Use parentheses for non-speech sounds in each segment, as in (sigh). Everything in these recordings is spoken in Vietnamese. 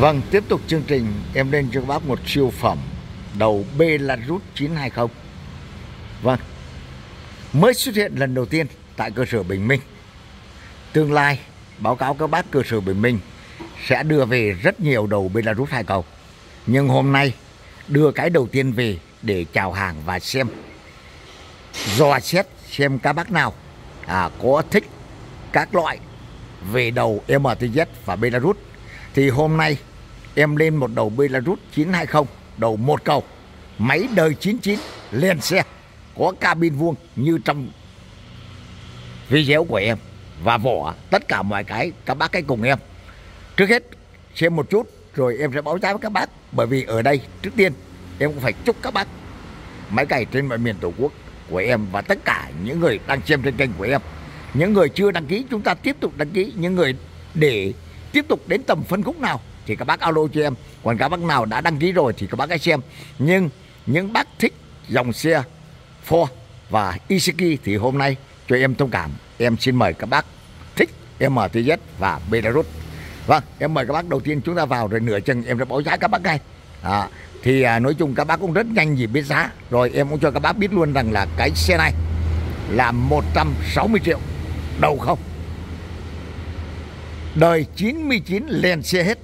Vâng, tiếp tục chương trình em lên cho các bác một siêu phẩm đầu Belarus 920. Vâng, mới xuất hiện lần đầu tiên tại cơ sở Bình Minh. Tương lai báo cáo các bác cơ sở Bình Minh sẽ đưa về rất nhiều đầu Belarus 2 cầu. Nhưng hôm nay đưa cái đầu tiên về để chào hàng và xem dò xét xem các bác nào à, có thích các loại về đầu MTZ và Belarus thì hôm nay em lên một đầu Belarus 920 đầu một cầu. Máy đời 99 lên xe. Có cabin vuông như trong video của em và vỏ tất cả mọi cái, các bác hãy cùng em. Trước hết, xem một chút, rồi em sẽ báo giá với các bác. Bởi vì ở đây, trước tiên, em cũng phải chúc các bác máy cày trên mọi miền tổ quốc của em và tất cả những người đang xem trên kênh của em. Những người chưa đăng ký, chúng ta tiếp tục đăng ký. Những người để tiếp tục đến tầm phân khúc nào thì các bác alo cho em. Còn các bác nào đã đăng ký rồi thì các bác hãy xem. Nhưng những bác thích dòng xe Ford và Isiki thì hôm nay cho em thông cảm. Em xin mời các bác thích MTZ và Belarus. Vâng em mời các bác đầu tiên chúng ta vào rồi nửa chừng em sẽ báo giá các bác ngay. À, thì à, nói chung các bác cũng rất nhanh gì biết giá. Rồi em cũng cho các bác biết luôn rằng là cái xe này là 160 triệu. Đầu không? Đời 99 lên xe hết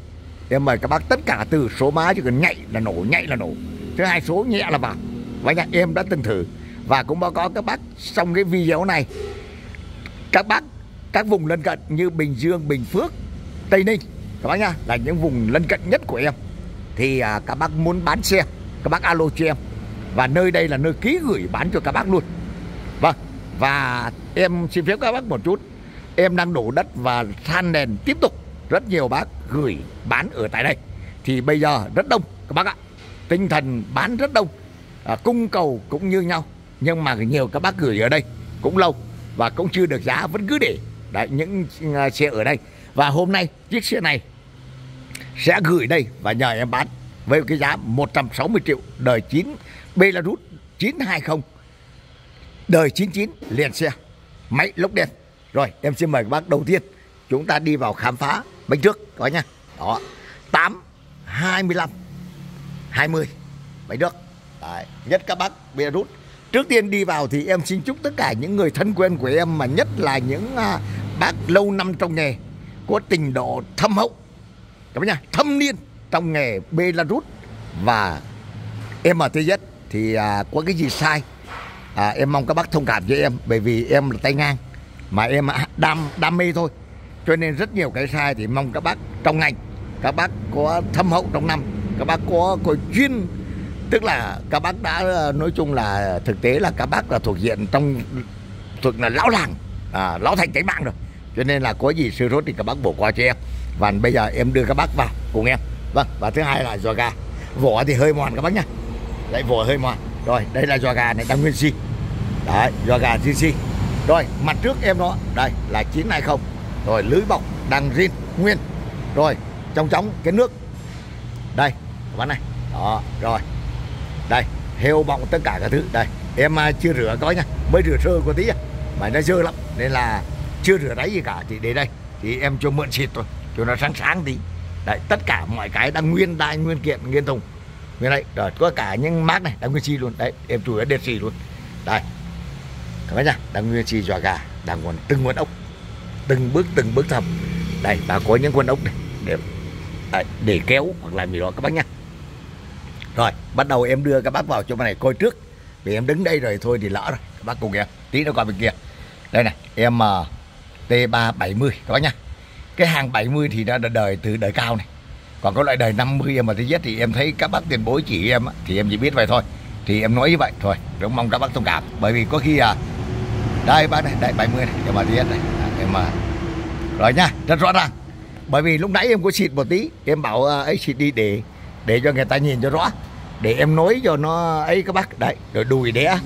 em mời các bác tất cả từ số má chỉ cần nhạy là nổ nhạy là nổ. Thứ hai số nhẹ là vào và nhà em đã từng thử. Và cũng báo cáo các bác trong cái video này. Các bác các vùng lân cận như Bình Dương Bình Phước Tây Ninh các bác nha là những vùng lân cận nhất của em. Thì à, các bác muốn bán xe các bác alo cho em. Và nơi đây là nơi ký gửi bán cho các bác luôn. Vâng và em xin phép các bác một chút. Em đang đổ đất và than nền tiếp tục rất nhiều bác gửi bán ở tại đây. Thì bây giờ rất đông các bác ạ. Tinh thần bán rất đông à, cung cầu cũng như nhau. Nhưng mà nhiều các bác gửi ở đây cũng lâu và cũng chưa được giá vẫn cứ để. Đấy, những à, xe ở đây. Và hôm nay chiếc xe này sẽ gửi đây và nhờ em bán với cái giá 160 triệu đời 9 Belarus 920 đời 99 liền xe máy lốc đen. Rồi em xin mời các bác đầu tiên chúng ta đi vào khám phá bánh trước có nha đó 8 25 20 bánh trước. Đấy, nhất các bác Beirut trước tiên đi vào thì em xin chúc tất cả những người thân quen của em mà nhất là những à, bác lâu năm trong nghề có trình độ thâm hậu. Các bác nha thâm niên trong nghề Belarus và MTZ thì à, có cái gì sai? À, em mong các bác thông cảm với em bởi vì em là tay ngang mà em đam đam mê thôi cho nên rất nhiều cái sai thì mong các bác trong ngành các bác có thâm hậu trong năm các bác có có chuyên. Tức là các bác đã ờ, nói chung là thực tế là các bác là thuộc diện trong thuộc là lão làng à, lão thành cái mạng rồi. Cho nên là có gì sơ sốt thì các bác bổ qua cho em. Và bây giờ em đưa các bác vào cùng em. Vâng và thứ hai là giò gà. Vỏ thì hơi mòn các bác nhá. Đấy vỏ hơi mòn. Rồi đây là giò gà này đang nguyên si. Đấy giò gà GC rồi mặt trước em đó đây là 920 rồi, lưới bọc đang rin nguyên. Rồi trong chóng cái nước. Đây, các này. Đó, rồi. Đây, heo bọng tất cả các thứ. Đây, em à, chưa rửa coi nha. Mới rửa sơ có tí à. Mà nó dơ lắm, nên là chưa rửa đáy gì cả. Thì để đây, thì em cho mượn xịt thôi. Cho nó sáng sáng tí. Đấy, tất cả mọi cái đang nguyên đai nguyên kiện, nguyên thùng. Nguyên đấy, rồi, có cả những mát này, đang nguyên chi luôn. Đấy, em chủ đệt xì luôn. Đây, các bác nha, đang nguyên chi giò gà, đang còn từng nguồn ốc từng bước từng bước thầm đây, bà có những con ốc này. Để à, để kéo hoặc làm gì đó, các bác nhá. Rồi, bắt đầu em đưa các bác vào chỗ này coi trước. Vì em đứng đây rồi thôi thì lỡ rồi. Các bác cùng kìa, tí nó qua bên kia. Đây này, em à, T370 các bác nhá. Cái hàng 70 thì nó đã đời, từ đời cao này. Còn có loại đời 50 em mà thứ nhất thì em thấy các bác tiền bối chỉ em thì em chỉ biết vậy thôi. Thì em nói như vậy, thôi cũng mong các bác thông cảm. Bởi vì có khi à đây, bác này, đây 70 này em mà thứ nhất này. Em mà rồi nha rất rõ ràng. Bởi vì lúc nãy em có xịt một tí em bảo à, ấy xịt đi để để cho người ta nhìn cho rõ. Để em nối cho nó ấy các bác. Đấy rồi đùi đẻ.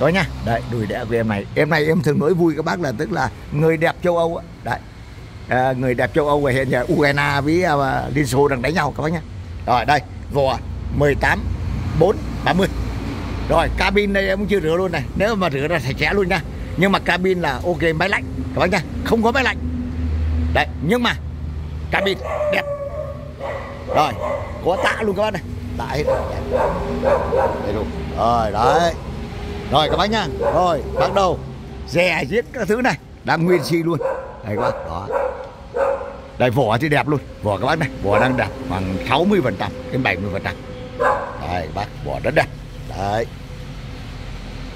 Đó nha đấy đùi đẻ của em này. Em này em thường nói vui các bác là tức là người đẹp châu âu đấy à, người đẹp châu âu và hiện giờ Ukraine với uh, Liên Xô đang đánh nhau các bác nhá. Rồi đây vò 18 4 30 rồi cabin đây em cũng chưa rửa luôn này. Nếu mà rửa ra sạch sẽ luôn nha. Nhưng mà cabin là ok máy lạnh các bác nha không có máy lạnh đấy, nhưng mà cabin đẹp. Rồi có tạ luôn các bác này. Tạ hết rồi. Rồi, đấy. Rồi, các bác nhá. Rồi, bắt đầu. Dè giết các thứ này. Đang nguyên si luôn. Đây, các bác. Đó. Đây, vỏ thì đẹp luôn. Vỏ các bác này. Vỏ đang đẹp khoảng 60 phần trăm đến 70 phần trăm. Đây, bác, vỏ rất đẹp. Đấy.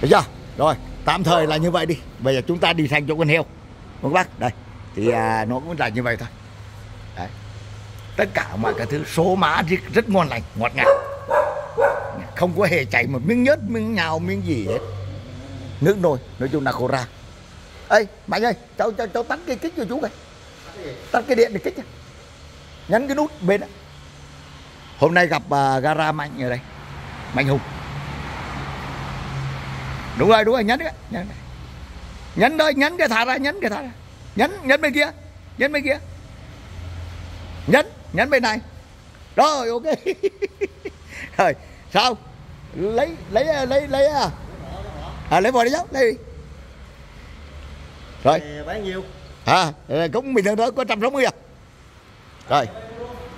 Được chưa? Rồi, tạm thời là như vậy đi. Bây giờ chúng ta đi thành chỗ con heo. Các bác? Đây thì à, nó cũng là như vậy thôi. Đấy. Tất cả mọi cái thứ số má rất, rất ngon lành ngọt ngào. Không có hề chảy một miếng nhớt miếng nhào miếng gì hết. Nước nồi nói chung là khô ra. Ê mạnh ơi cháu cháu cháu tắt cái kích cho chú này tắt cái điện để kích nhấn cái nút bên đó. hôm nay gặp uh, gara mạnh ở đây. Mạnh hùng. Đúng rồi đúng rồi nhấn đấy, nhấn nhấn thôi nhấn cái thả ra nhấn cái thả ra nhấn nhấn bên kia. Nhấn bên kia. Nhấn nhấn bên này. Rồi ok. (laughs) Rồi sao? Lấy lấy lấy lấy à, à lấy vòi đi cháu lấy đi. Rồi. Bán nhiêu à cũng bình thường thôi có trăm sáu mươi à. Rồi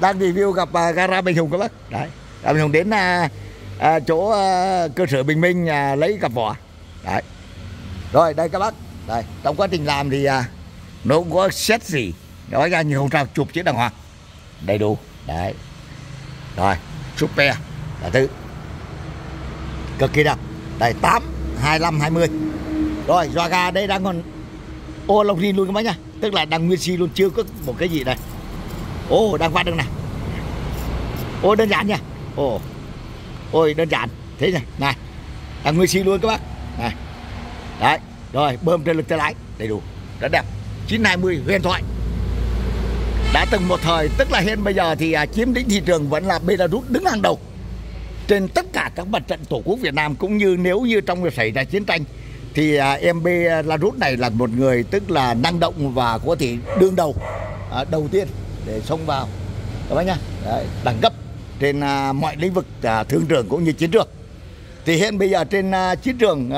đang review gặp uh, gara bình hùng các bác. Đấy bình hùng đến uh, uh, chỗ uh, cơ sở bình minh uh, lấy cặp vỏ. Đấy. Rồi đây các bác. Đây trong quá trình làm thì uh, nó cũng có xét gì. Nói ra nhiều sao chụp chiếc đàng hoàng. Đầy đủ. Đấy. Rồi super là thứ. Cực kỳ đẹp. Đây, tám, hai mươi hai mươi. Rồi do gà đây đang còn ô lông rin luôn các bác nhá. Tức là đang nguyên si luôn, chưa có một cái gì đây. Ô, đang phát được này ô, đơn giản nha. Ô. Ôi, đơn giản. Thế này này. Đang nguyên si luôn các bác. Này. Đấy. Rồi, bơm trên lực tay lái đầy đủ. Rất đẹp. 920 huyền thoại. Đã từng một thời tức là hiện bây giờ thì à, chiếm lĩnh thị trường vẫn là Belarus đứng hàng đầu trên tất cả các mặt trận tổ quốc Việt Nam cũng như nếu như trong xảy ra chiến tranh thì à, em à, Belarus này là một người tức là năng động và có thể đương đầu đầu tiên để xông vào. Các bác nhá. Đấy, đẳng cấp trên mọi lĩnh vực thương trường cũng như chiến trường. Thì hiện bây giờ trên chiến trường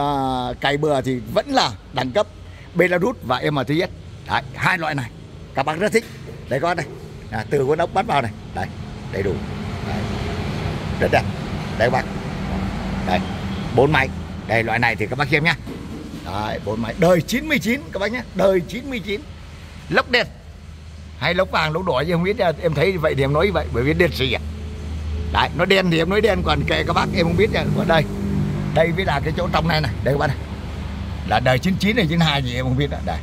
cày bừa thì vẫn là đẳng cấp Belarus và MTS Đấy, hai loại này. Các bác rất thích. Đây con này. À, từ con ốc bắt vào này. Đây đầy đủ. Đấy. rất đẹp. Đây các bác. Đây bốn máy. Đây loại này thì các bác xem nhá. Đấy bốn máy. Đời 99 các bác nhé đời 99 lốc đen. Hay lốc vàng lốc đỏ gì không biết em thấy vậy thì em nói vậy bởi vì đen gì à. Đấy nó đen thì em nói đen còn kệ các bác em không biết nha. Ở đây. Đây với là cái chỗ trong này này. Đây các bác này. Là đời 99 này 92 gì em không biết đó. Đây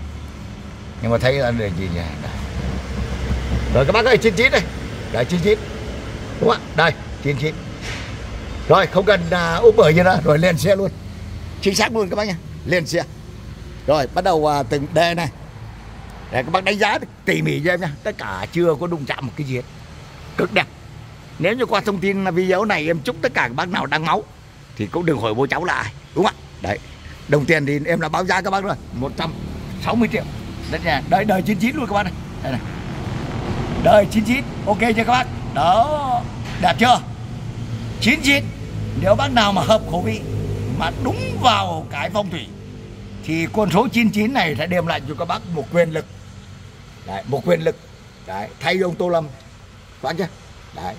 nhưng mà thấy là đề gì nhỉ? Đây. rồi các bác ơi 99 đây. Đây 99 đúng không ạ? Đây 99 rồi không cần uh, úp bởi gì nữa rồi lên xe luôn. Chính xác luôn các bác nha lên xe. Rồi bắt đầu uh, từng đề này. Để các bác đánh giá tỉ mỉ cho em nha. Tất cả chưa có đụng chạm một cái gì hết. Cực đẹp. Nếu như qua thông tin video này em chúc tất cả các bác nào đang máu thì cũng đừng hỏi bố cháu là ai. Đúng không ạ? Đấy. Đồng tiền thì em đã báo giá các bác rồi. 160 triệu đất nhà. Đời đời 99 luôn các bác này đây này. Đời 99 ok chưa các bác? Đó. Đẹp chưa? 99 nếu bác nào mà hợp khẩu vị mà đúng vào cái phong thủy thì con số 99 này sẽ đem lại cho các bác một quyền lực. Đấy, một quyền lực. Đấy, thay ông Tô Lâm. Bác chưa đấy.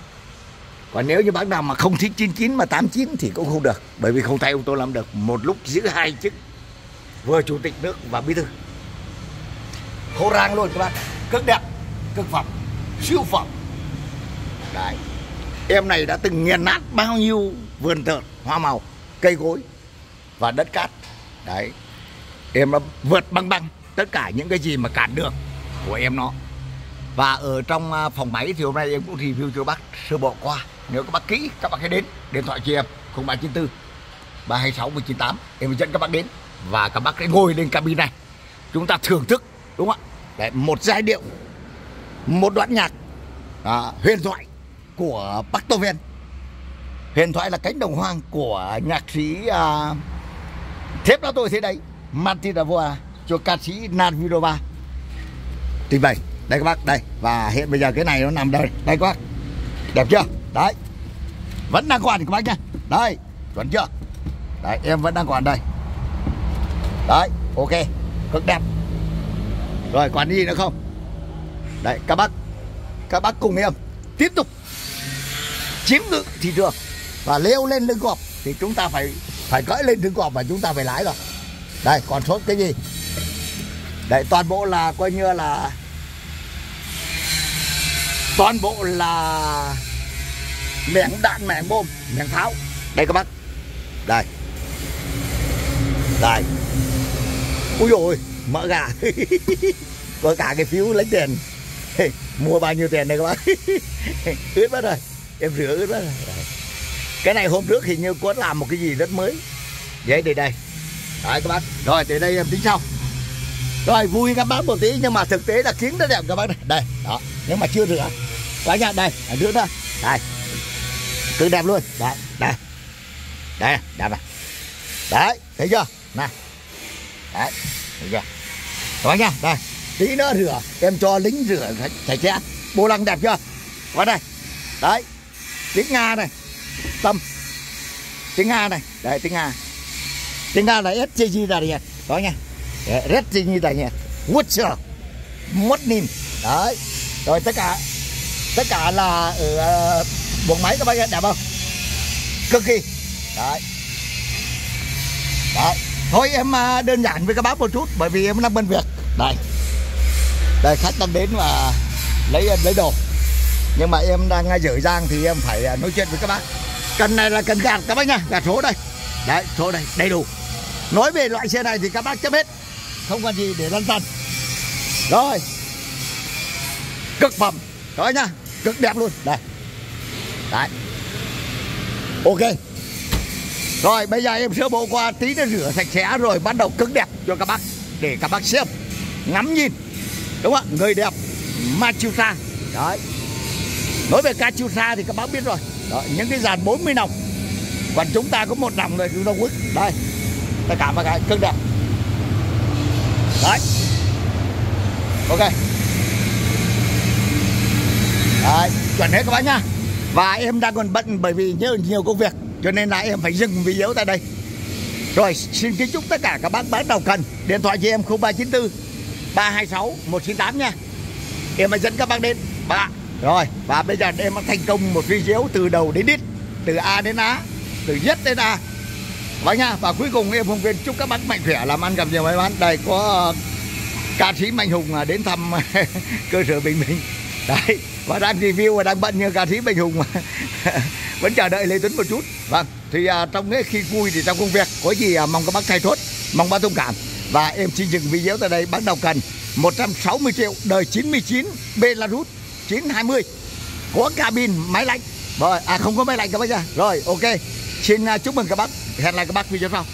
Còn nếu như bác nào mà không thích 99 mà 89 thì cũng không được bởi vì không thay ông Tô Lâm được. Một lúc giữ hai chức vừa chủ tịch nước và bí thư khô rang luôn các bác. Cực đẹp, cực phẩm, siêu phẩm. Đấy. Em này đã từng nghiền nát bao nhiêu vườn tợn hoa màu, cây cối và đất cát. Đấy. Em đã vượt băng băng tất cả những cái gì mà cản đường của em nó. Và ở trong à, phòng máy thì hôm nay em cũng review cho bác sơ bộ qua. Nếu các bác kỹ, các bác hãy đến, điện thoại cho em 0394 326 198 em dẫn các bác đến và các bác hãy ngồi lên cabin này. Chúng ta thưởng thức đúng không ạ? Đấy, một giai điệu một đoạn nhạc à, huyền thoại của Bắc Tô huyền thoại là cánh đồng hoang của nhạc sĩ à, thép đó tôi thế đấy Martin Davoa cho ca sĩ Nan Vidova. Trình bày. Đây các bác đây. Và hiện bây giờ cái này nó nằm đây. Đây các bác. Đẹp chưa? Đấy. Vẫn đang còn các bác nhá. Đây. Chuẩn chưa? Đấy em vẫn đang còn đây. Đấy ok. Cực đẹp rồi còn gì nữa không? Đấy, các bác các bác cùng em. Tiếp tục. Chiếm ngự thị trường và leo lên lưng cọp thì chúng ta phải phải cõi lên lưng cọp và chúng ta phải lái rồi. Đây, còn số cái gì? Đấy, toàn bộ là coi như là, toàn bộ là mẻng đạn mẻng bom mẻng pháo. Đây, các bác. Đây. Đây. Ui rồi mỡ gà. (laughs) Có cả cái phiếu lấy tiền. (laughs) Mua bao nhiêu tiền này các bác? (laughs) Ướt mất rồi. Em rửa ướt mất rồi. Cái này hôm trước hình như có làm một cái gì rất mới. Vậy để đây. Đấy, các bác. Rồi để đây em tính sau. Rồi, vui các bác một tí, nhưng mà thực tế là kiến rất đẹp các bác này. Đây, đó. Nếu mà chưa rửa. Các nha đây rửa nữa thôi đây. Cứ đẹp luôn. Đấy, đây. Đây, đẹp này. Đấy, thấy chưa? Này. Đấy, thấy chưa? Các bác nha đây. Tí nữa rửa em cho lính rửa sạch sẽ. Bô lăng đẹp chưa? Qua đây. Đấy. Tiếng nga này. Tâm. Tiếng nga này. Đấy tiếng nga. Tiếng nga là SCG là gì đó nha SCG là nha What's mất nín đấy. Rồi tất cả tất cả là ở uh, buồng máy các bác đẹp không? Cực kỳ. Đấy. Đấy thôi em à, đơn giản với các bác một chút, bởi vì em đang bên việc. Đây đây, khách đang đến và lấy lấy đồ. Nhưng mà em đang à, dở dang thì em phải à, nói chuyện với các bác. Cần này là cần gạt các bác nha, gạt số đây. Đấy, số đây, đầy đủ. Nói về loại xe này thì các bác chấp hết. Không còn gì để lăn tăn. Rồi. Cực phẩm. Đó nhá, cực đẹp luôn. Đây đấy. Ok rồi bây giờ em sơ bộ qua tí nó rửa sạch sẽ rồi bắt đầu cứng đẹp cho các bác để các bác xem. Ngắm nhìn đúng không ạ? người đẹp Machusa đấy. Nói về Kachusa thì các bác biết rồi. Đó, những cái dàn 40 nòng. Còn chúng ta có một nòng rồi chúng ta quất đây tất cả mọi cái cứng đẹp. Đấy. Ok. Đấy chuẩn hết các bác nhá. Và em đang còn bận bởi vì nhiều nhiều công việc cho nên là em phải dừng video tại đây. Rồi, xin kính chúc tất cả các bác bán đầu cần. Điện thoại cho em 0394 326 198 nha. Em hãy dẫn các bác đến. Và rồi, và bây giờ em đã thành công một video từ đầu đến đít, từ A đến A, từ Z đến A. Và nha, và cuối cùng em không quên chúc các bác mạnh khỏe, làm ăn gặp nhiều may mắn. Đây, có ca sĩ Mạnh Hùng à, đến thăm (laughs) cơ sở Bình Minh. Đấy và đang review và đang bận như ca sĩ Bình Hùng. Mà (laughs) vẫn chờ đợi Lê Tuấn một chút. Vâng thì à, trong cái khi vui thì trong công việc có gì à, mong các bác thay thốt mong bác thông cảm. Và em xin dừng video tại đây bắt đầu cần 160 triệu đời 99 Belarus 920 có cabin máy lạnh. Rồi à không có máy lạnh các bác nha rồi ok. Xin à, chúc mừng các bác. Hẹn lại các bác video sau.